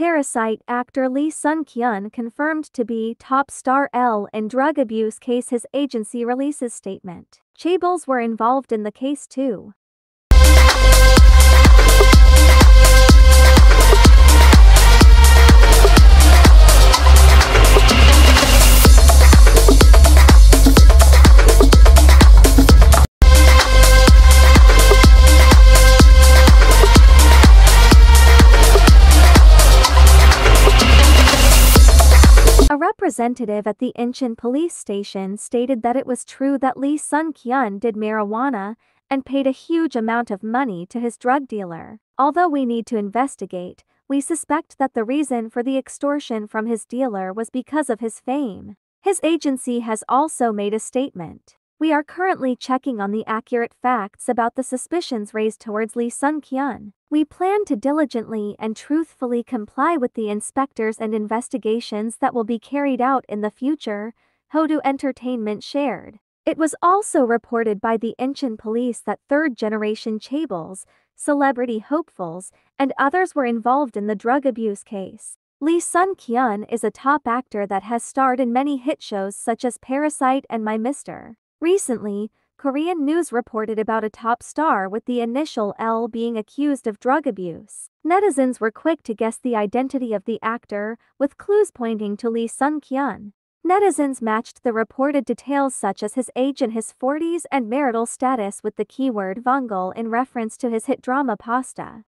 Parasite actor Lee Sun Kyun confirmed to be top star L in drug abuse case his agency releases statement. Chaebols were involved in the case too. Representative at the Incheon police station stated that it was true that Lee Sun Kyun did marijuana and paid a huge amount of money to his drug dealer. Although we need to investigate, we suspect that the reason for the extortion from his dealer was because of his fame. His agency has also made a statement. We are currently checking on the accurate facts about the suspicions raised towards Lee Sun Kyun. We plan to diligently and truthfully comply with the inspectors and investigations that will be carried out in the future, Hodu Entertainment shared. It was also reported by the Incheon police that third generation chaebols, celebrity hopefuls, and others were involved in the drug abuse case. Lee Sun Kyun is a top actor that has starred in many hit shows such as Parasite and My Mister. Recently, Korean news reported about a top star with the initial L being accused of drug abuse. Netizens were quick to guess the identity of the actor, with clues pointing to Lee Sun Kyun. Netizens matched the reported details such as his age in his 40s and marital status with the keyword Vongole in reference to his hit drama Pasta.